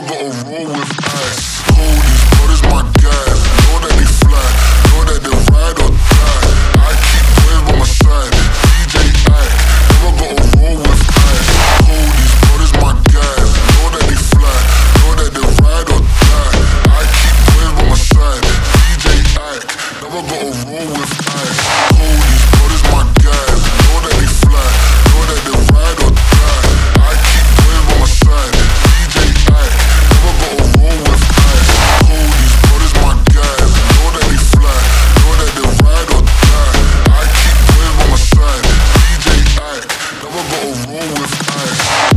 never gotta roll with ice. Coldies, brothers my guys. Know that they fly, know that they ride or die. I keep boys by my side. DJ I never gotta roll with ice. Coldies, brothers my guys. Know that they fly, know that they ride or die. I keep boys by my side. DJ I never gotta roll with ice. Roll with ice.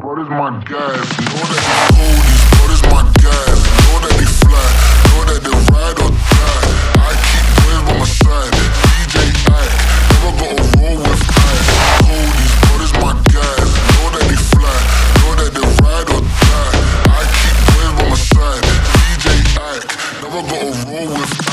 Brothers my guys. Know that brothers my. Know that fly, know that they ride or die. I keep my side. DJ I never gotta roll with brothers my. Know that fly, know that they ride or die. I keep my side. DJ I never gotta roll with.